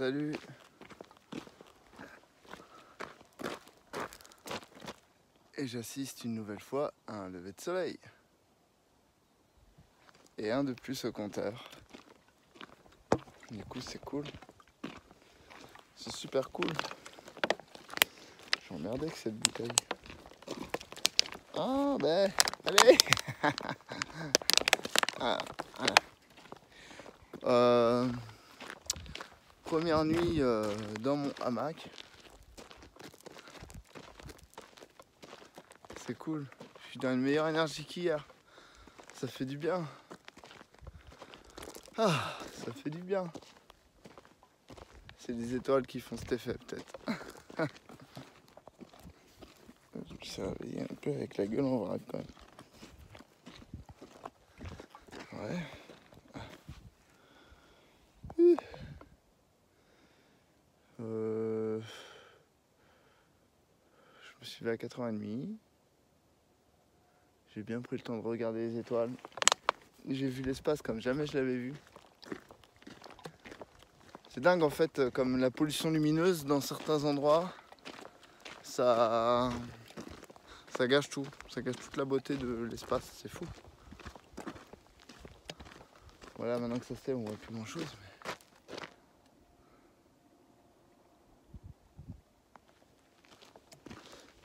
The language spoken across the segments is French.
Salut. Et j'assiste une nouvelle fois à un lever de soleil. Et un de plus au compteur. Du coup, c'est cool. C'est super cool. Je suis emmerdé avec cette bouteille. Ah, ben, allez ah, voilà. Euh, première nuit euh, dans mon hamac. C'est cool. Je suis dans une meilleure énergie qu'hier. Ça fait du bien. Ah, ça fait du bien. C'est les étoiles qui font cet effet peut-être. Je me un peu avec la gueule en vrac quand même. Ouais. Euh, Je me suis levé à 4h30. J'ai bien pris le temps de regarder les étoiles. J'ai vu l'espace comme jamais je l'avais vu. C'est dingue en fait, euh, comme la pollution lumineuse dans certains endroits, ça, ça gâche tout. Ça gâche toute la beauté de l'espace, c'est fou. Voilà, maintenant que ça se fait, on voit plus grand chose.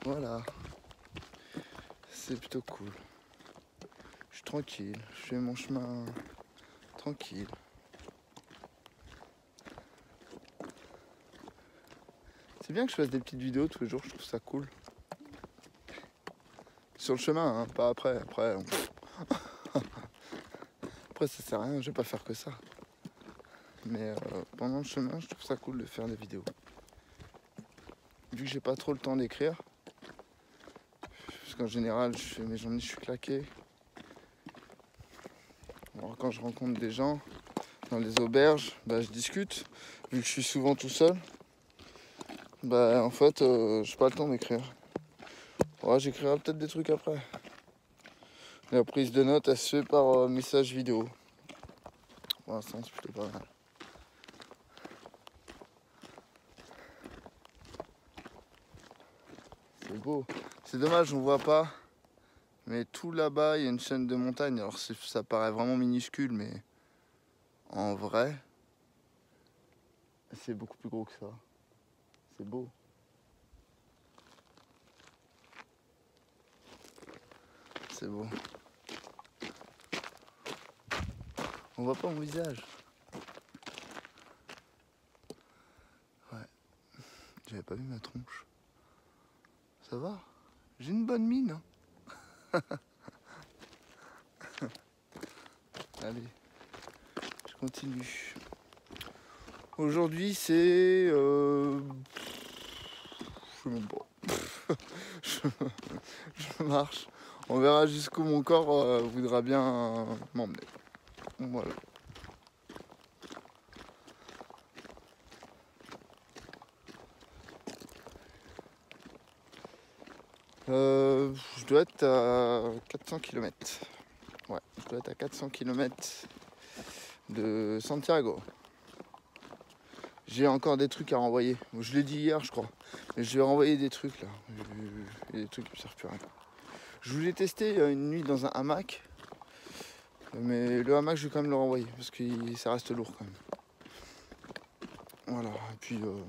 Voilà. C'est plutôt cool. Je suis tranquille. Je fais mon chemin tranquille. C'est bien que je fasse des petites vidéos tous les jours, je trouve ça cool. Sur le chemin, hein, pas après. Après, après ça sert à rien, je vais pas faire que ça. Mais euh, pendant le chemin, je trouve ça cool de faire des vidéos. Vu que j'ai pas trop le temps d'écrire, qu'en général, je fais mes journées, je suis claqué. Alors quand je rencontre des gens dans les auberges, bah, je discute. Vu que je suis souvent tout seul, bah en fait, euh, j'ai pas le temps d'écrire. Ouais, j'écrirai peut-être des trucs après. La prise de notes, elle se fait par euh, message vidéo. Pour l'instant, c'est plutôt pas mal. C'est beau. C'est dommage, on voit pas. Mais tout là-bas, il y a une chaîne de montagne. Alors ça paraît vraiment minuscule, mais en vrai, c'est beaucoup plus gros que ça. C'est beau. C'est beau. On voit pas mon visage. Ouais. J'avais pas vu ma tronche. Ça va J'ai une bonne mine. hein. Allez, je continue. Aujourd'hui, c'est. euh, Je je... marche. On verra jusqu'où mon corps euh, voudra bien m'emmener. Voilà. Euh, je dois être à 400 km. Ouais, je dois être à 400 km de Santiago. J'ai encore des trucs à renvoyer. Je l'ai dit hier, je crois. Mais je vais renvoyer des trucs là. Il y a des trucs qui ne servent plus à rien. Je voulais tester euh, une nuit dans un hamac. Mais le hamac, je vais quand même le renvoyer parce que ça reste lourd quand même. Voilà, et puis euh,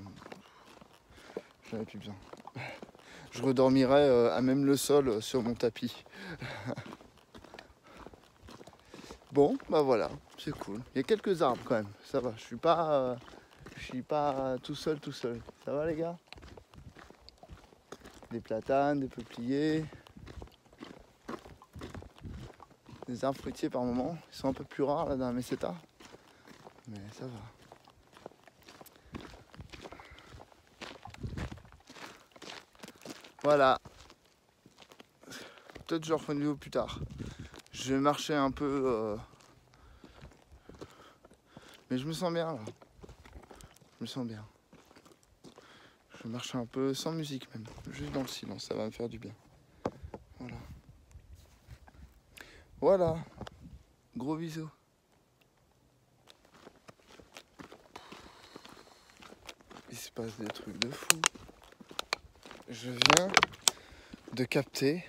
j'en ai plus besoin. Je redormirai euh, à même le sol euh, sur mon tapis. bon, bah voilà, c'est cool. Il y a quelques arbres quand même, ça va. Je suis pas, euh, je suis pas tout seul, tout seul. Ça va les gars? Des platanes, des peupliers, des arbres fruitiers par moment. Ils sont un peu plus rares là dans la meseta, mais ça va. Voilà. Peut-être je referai une vidéo plus tard. Je vais marcher un peu. euh, Mais je me sens bien là. Je me sens bien. Je vais marcher un peu sans musique même. Juste dans le silence, ça va me faire du bien. Voilà. Voilà. Gros bisous. il se passe des trucs de fou. Je viens de capter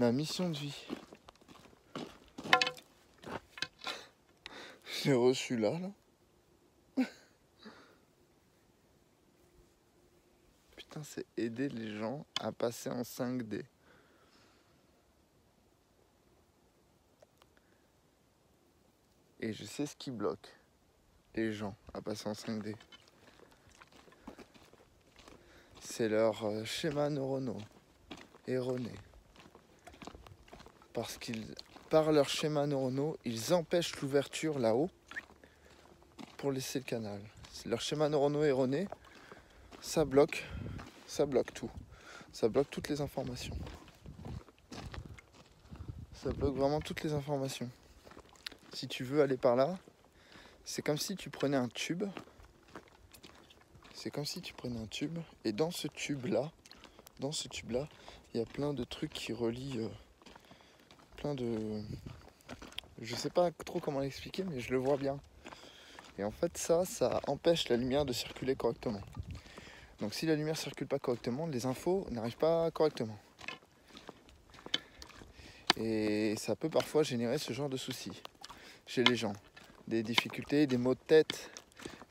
ma mission de vie. J'ai reçu là, là. Putain, c'est aider les gens à passer en 5D. Et je sais ce qui bloque les gens à passer en 5D. C'est leur euh, schéma neuronaux erroné. Parce qu'ils, par leur schéma neuronaux, ils empêchent l'ouverture là-haut pour laisser le canal. Leur schéma neuronaux erroné, ça bloque, ça bloque tout. Ça bloque toutes les informations. Ça bloque vraiment toutes les informations si tu veux aller par là, c'est comme si tu prenais un tube. C'est comme si tu prenais un tube et dans ce tube là, dans ce tube là, il y a plein de trucs qui relient euh, plein de je sais pas trop comment l'expliquer mais je le vois bien. Et en fait ça ça empêche la lumière de circuler correctement. Donc si la lumière circule pas correctement, les infos n'arrivent pas correctement. Et ça peut parfois générer ce genre de soucis chez les gens. Des difficultés, des maux de tête,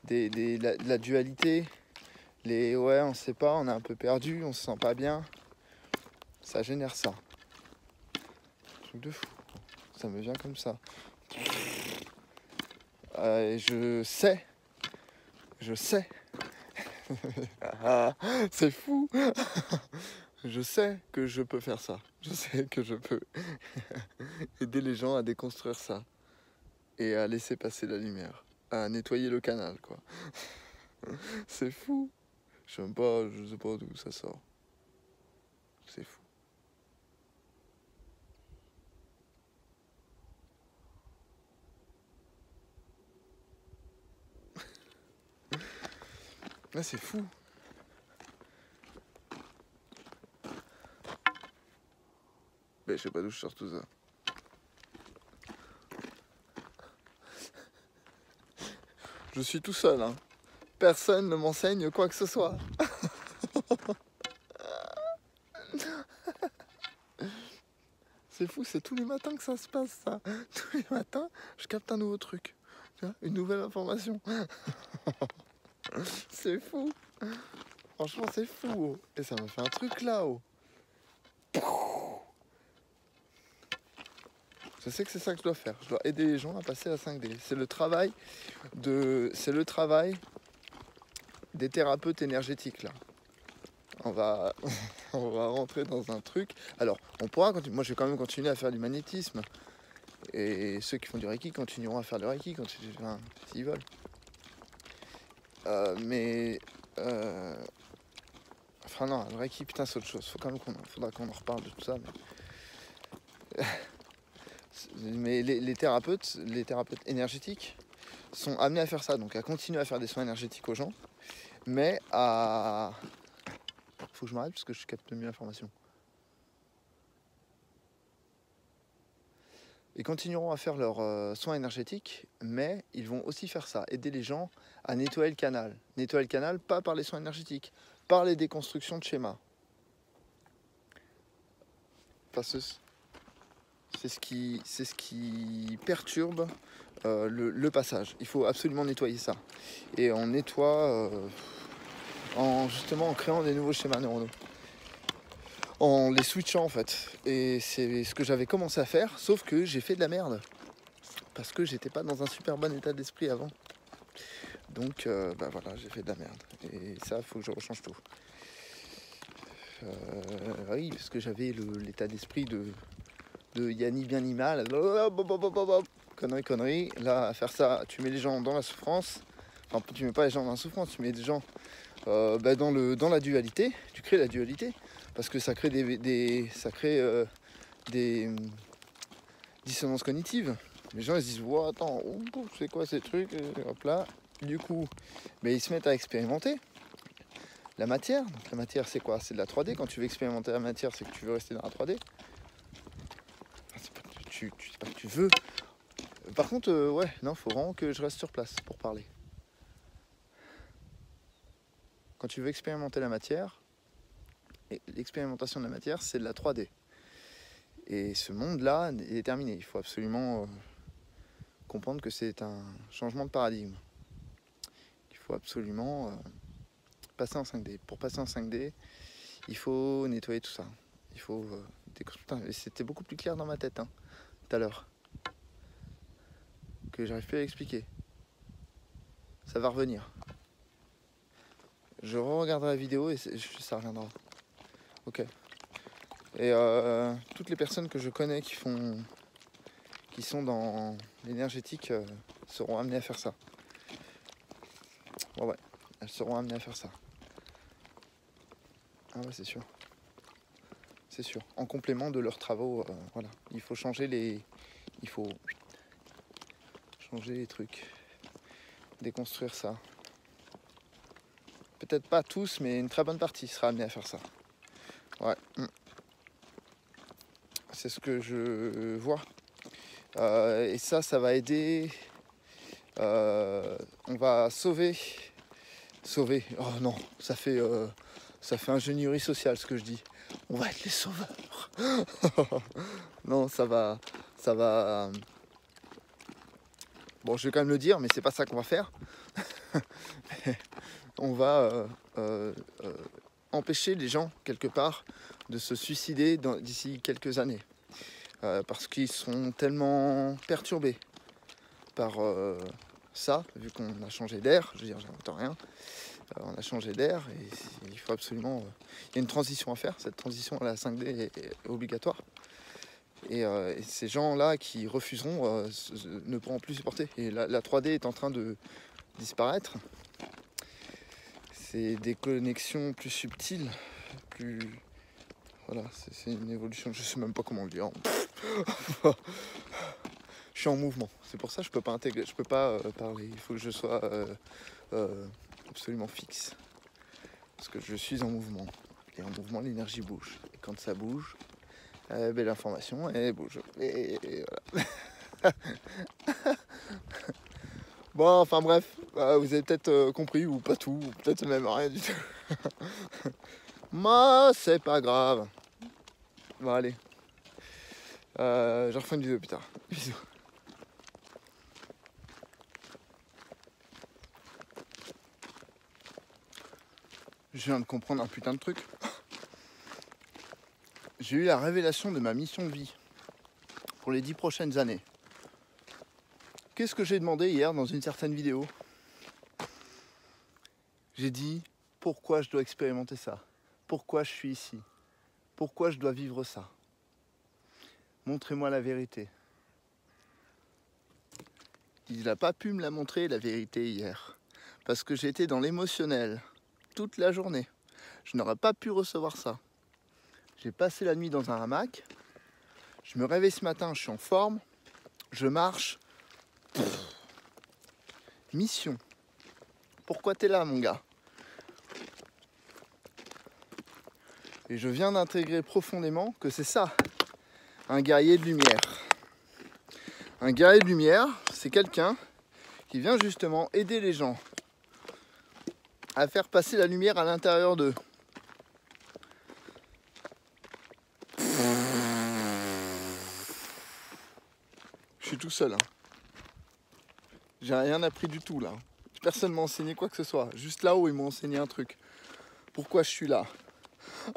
des, la, dualité, les ouais on sait pas, on est un peu perdu, on se sent pas bien. Ça génère ça. truc de fou. Ça me vient comme ça. Euh, je sais, je sais. c'est fou. je sais que je peux faire ça. Je sais que je peux aider les gens à déconstruire ça et à laisser passer la lumière, à nettoyer le canal, quoi. C'est fou. Je sais pas, je sais pas d'où ça sort. C'est fou. Là, c'est fou. Mais je sais pas d'où je sors tout ça. Je suis tout seul. Hein. Personne ne m'enseigne quoi que ce soit. c'est fou, c'est tous les matins que ça se passe, ça. Tous les matins, je capte un nouveau truc. Une nouvelle information. c'est fou. Franchement, c'est fou. Et ça me fait un truc là-haut. Je sais que c'est ça que je dois faire. Je dois aider les gens à passer à 5D. C'est le travail de, c'est le travail des thérapeutes énergétiques là. On va, on va rentrer dans un truc. Alors, on pourra continuer. Moi, je vais quand même continuer à faire du magnétisme. Et ceux qui font du reiki continueront à faire du reiki quand enfin, s'ils veulent. Euh, mais euh, enfin non, le reiki, putain, c'est autre chose. Faut quand même qu'on, faudra qu'on en reparle de tout ça. Mais... mais les, thérapeutes, les thérapeutes énergétiques sont amenés à faire ça, donc à continuer à faire des soins énergétiques aux gens, mais à. Faut que je m'arrête parce que je capte mieux l'information. Ils continueront à faire leurs euh, soins énergétiques, mais ils vont aussi faire ça, aider les gens à nettoyer le canal. Nettoyer le canal, pas par les soins énergétiques, par les déconstructions de schémas. Parce c'est ce qui, c'est ce qui perturbe euh, le, passage. Il faut absolument nettoyer ça. Et on nettoie euh, en justement en créant des nouveaux schémas neuronaux. En les switchant en fait. Et c'est ce que j'avais commencé à faire, sauf que j'ai fait de la merde. Parce que j'étais pas dans un super bon état d'esprit avant. Donc euh, bah voilà, j'ai fait de la merde. Et ça, faut que je rechange tout. oui, parce que j'avais l'état d'esprit de de bien ni mal. Connerie, connerie. Là, à faire ça, tu mets les gens dans la souffrance. Enfin, tu mets pas les gens dans la souffrance, tu mets les gens euh, bah, dans, le, dans la dualité. Tu crées la dualité. Parce que ça crée des, ça crée, euh, des hum, dissonances cognitives. Les gens ils se disent wow, attends, c'est quoi ces trucs Hop là. Du coup, mais ils se mettent à expérimenter la matière. Donc la matière c'est quoi? C'est de la 3D. Quand tu veux expérimenter la matière, c'est que tu veux rester dans la 3D tu, sais pas que tu veux. Par contre, euh, ouais, non, faut vraiment que je reste sur place pour parler. Quand tu veux expérimenter la matière, l'expérimentation de la matière, c'est de la 3D. Et ce monde-là est terminé. Il faut absolument euh, comprendre que c'est un changement de paradigme. Il faut absolument euh, passer en 5D. Pour passer en 5D, il faut nettoyer tout ça. Il faut euh, C'était beaucoup plus clair dans ma tête hein, tout à l'heure. Que j'arrive plus à l'expliquer. Ça va revenir. Je re-regarderai la vidéo et ça reviendra. Ok. Et euh, toutes les personnes que je connais qui font, qui sont dans l'énergétique euh, seront amenées à faire ça. Ouais, ouais, elles seront amenées à faire ça. Ah ouais, c'est sûr. C'est sûr. En complément de leurs travaux, euh, voilà. Il faut changer les. Il faut changer les trucs. Déconstruire ça. Peut-être pas tous, mais une très bonne partie sera amenée à faire ça. Ouais. Mm. C'est ce que je vois. Euh, et ça, ça va aider. Euh, on va sauver. Sauver. Oh non, ça fait, euh, ça fait ingénierie sociale ce que je dis. On va être les sauveurs. non, ça va. Ça va. Bon, je vais quand même le dire, mais c'est pas ça qu'on va faire. on va empêcher les gens, quelque part, de se suicider d'ici quelques années. Euh, parce qu'ils sont tellement perturbés par euh, ça, vu qu'on a changé d'air, je veux dire, j'invente rien, euh, on a changé d'air et il faut absolument... il y a une transition à faire, cette transition à la 5D est, obligatoire. Et, ces gens-là qui refuseront ne pourront plus supporter. Et la 3D est en train de disparaître des connexions plus subtiles, plus. Voilà, c'est une évolution, je sais même pas comment le dire. je suis en mouvement, c'est pour ça que je peux pas intégrer, je peux pas euh, parler, il faut que je sois euh, euh, absolument fixe. Parce que je suis en mouvement. Et en mouvement, l'énergie bouge. Et quand ça bouge, ben, l'information, elle bouge. Bon, enfin bref, euh, vous avez peut-être euh, compris ou pas tout, ou peut-être même rien du tout. Moi, c'est pas grave. Bon, allez. Euh, je refais une vidéo plus tard. Bisous. Je viens de comprendre un putain de truc. J'ai eu la révélation de ma mission de vie pour les dix prochaines années. Qu'est-ce que j'ai demandé hier dans une certaine vidéo J'ai dit pourquoi je dois expérimenter ça? Pourquoi je suis ici? Pourquoi je dois vivre ça? Montrez-moi la vérité. Il n'a pas pu me la montrer, la vérité, hier. Parce que j'étais dans l'émotionnel toute la journée. Je n'aurais pas pu recevoir ça. J'ai passé la nuit dans un hamac. Je me réveille ce matin, je suis en forme. Je marche, Mission. Pourquoi t'es là, mon gars? Et je viens d'intégrer profondément que c'est ça, un guerrier de lumière. Un guerrier de lumière, c'est quelqu'un qui vient justement aider les gens à faire passer la lumière à l'intérieur d'eux. Je suis tout seul. Hein. J'ai rien appris du tout là. Personne m'a enseigné quoi que ce soit. Juste là-haut, ils m'ont enseigné un truc. Pourquoi je suis là?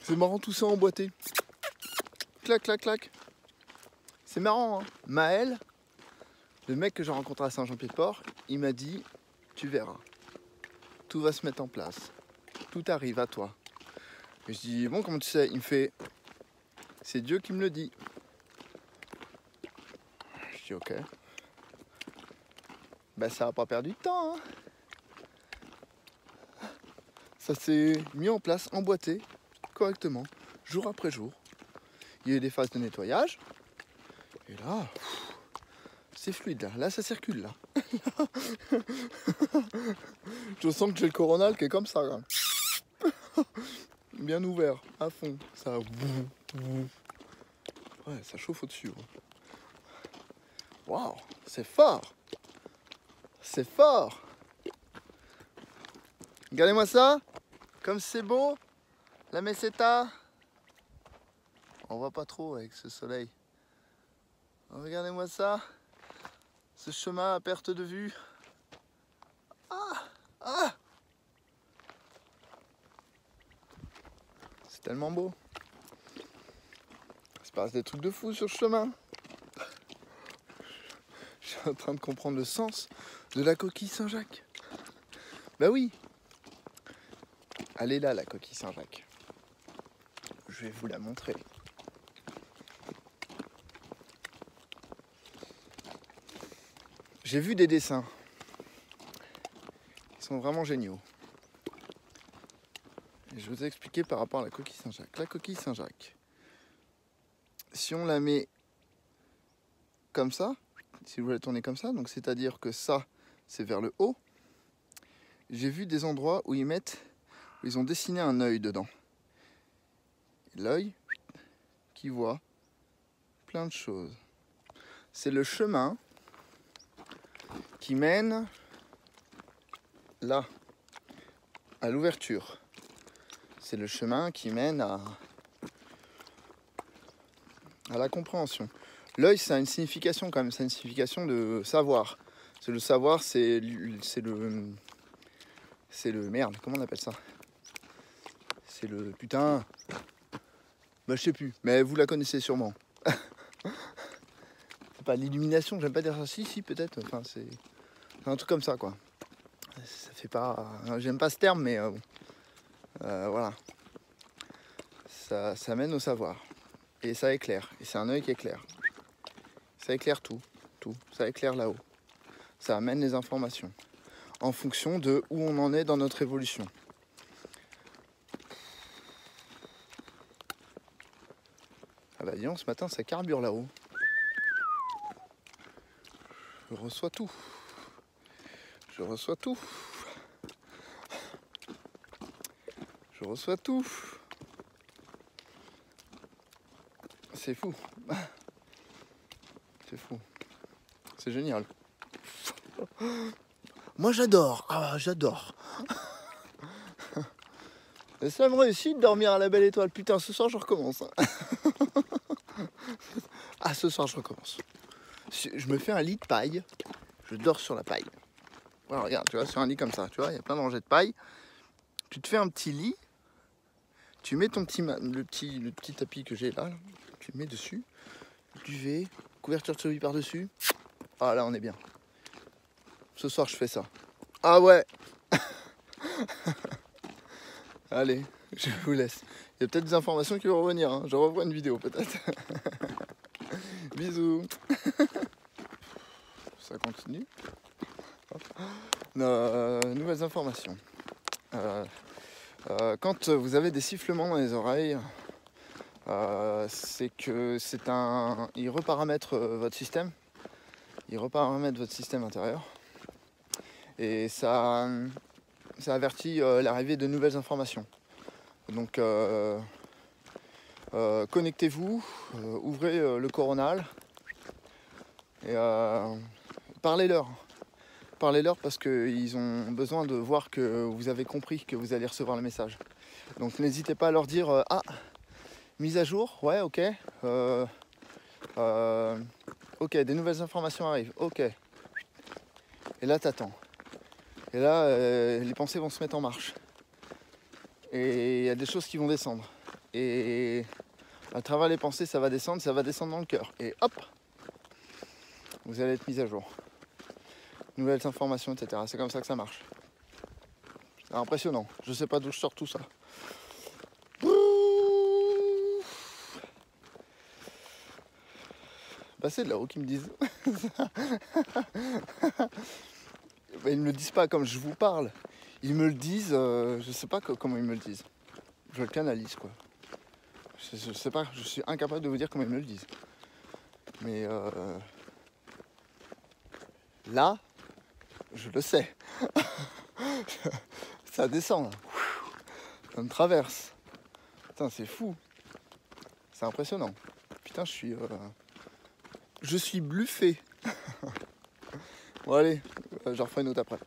C'est marrant tout ça emboîté. Clac, clac, clac. C'est marrant, hein Maël, le mec que j'ai rencontré à Saint-Jean-Pied-de-Port, il m'a dit Tu verras. Tout va se mettre en place. Tout arrive à toi. Et je dis Bon, comment tu sais Il me fait C'est Dieu qui me le dit ok. Ben ça n'a pas perdu de temps. Hein. Ça s'est mis en place, emboîté correctement, jour après jour. Il y a eu des phases de nettoyage. Et là, c'est fluide là. Là, ça circule là. Je sens que j'ai le coronal qui est comme ça. Bien ouvert, à fond. Ça. Ouais, ça chauffe au-dessus. Waouh, c'est fort C'est fort Regardez-moi ça Comme c'est beau La meseta On voit pas trop avec ce soleil. Regardez-moi ça Ce chemin à perte de vue. Ah Ah C'est tellement beau. Il se passe des trucs de fou sur le chemin. En train de comprendre le sens de la coquille Saint-Jacques. Bah oui. Elle est là, la coquille Saint-Jacques. Je vais vous la montrer. J'ai vu des dessins. Ils sont vraiment géniaux. Et je vous expliquer par rapport à la coquille Saint-Jacques. La coquille Saint-Jacques, si on la met comme ça, si vous la tournez comme ça, donc c'est-à-dire que ça, c'est vers le haut, j'ai vu des endroits où ils mettent, où ils ont dessiné un œil dedans. L'œil qui voit plein de choses. C'est le chemin qui mène là, à l'ouverture. C'est le chemin qui mène à, à la compréhension. L'œil, ça a une signification quand même, ça a une signification de savoir. C'est le savoir, c'est le c'est le merde, comment on appelle ça? C'est le putain. Bah je sais plus, mais vous la connaissez sûrement. c'est pas l'illumination, j'aime pas dire ça. Si, si, peut-être. Enfin, c'est un truc comme ça, quoi. Ça fait pas. J'aime pas ce terme, mais euh, euh, voilà. Ça, ça mène au savoir. Et ça éclaire. Et c'est un œil qui éclaire. Ça éclaire tout. Tout. Ça éclaire là-haut. Ça amène les informations. En fonction de où on en est dans notre évolution. Ah bah disons, ce matin, ça carbure là-haut. Je reçois tout. Je reçois tout. Je reçois tout. C'est fou. C'est fou. C'est génial. Moi j'adore. Ah j'adore. Et ça me réussit de dormir à la belle étoile. Putain, ce soir je recommence. ah ce soir je recommence. Je me fais un lit de paille. Je dors sur la paille. Voilà, regarde, tu vois, sur un lit comme ça, tu vois, il y a plein de rangées de paille. Tu te fais un petit lit. Tu mets ton petit, le petit, le petit tapis que j'ai là, tu le mets dessus. Duvet, couverture de survie par-dessus. Ah là, on est bien. Ce soir, je fais ça. Ah ouais Allez, je vous laisse. Il y a peut-être des informations qui vont revenir. Hein. Je revois une vidéo peut-être. Bisous. Ça continue. Euh, nouvelles informations. Euh, euh, quand vous avez des sifflements dans les oreilles, c'est que c'est un. Il reparamètre votre système. Il reparamètre votre système intérieur. Et ça, ça avertit l'arrivée de nouvelles informations. Donc connectez-vous, ouvrez le coronal et parlez-leur parlez-leur parce qu'ils ont besoin de voir que vous avez compris que vous allez recevoir le message. Donc n'hésitez pas à leur dire euh, Ah, mise à jour, ouais, ok. Euh, euh, ok, des nouvelles informations arrivent, ok. Et là, t'attends. Et là, les pensées vont se mettre en marche. Et il y a des choses qui vont descendre. Et à travers les pensées, ça va descendre, ça va descendre dans le cœur. Et hop, vous allez être mis à jour nouvelles informations, etc. C'est comme ça que ça marche. C'est impressionnant. Je sais pas d'où je sors tout ça. Bah de là-haut qu'ils me disent. bah, ils me le disent pas comme je vous parle. Ils me le disent, euh, je sais pas comment ils me le disent. Je le canalise quoi. Je, je, sais pas, je suis incapable de vous dire comment ils me le disent. Mais euh, là, je le sais. ça descend. Ça me traverse. Putain, c'est fou. C'est impressionnant. Putain, je suis. Euh, je suis bluffé. bon, allez, Euh, J'en referai une autre après.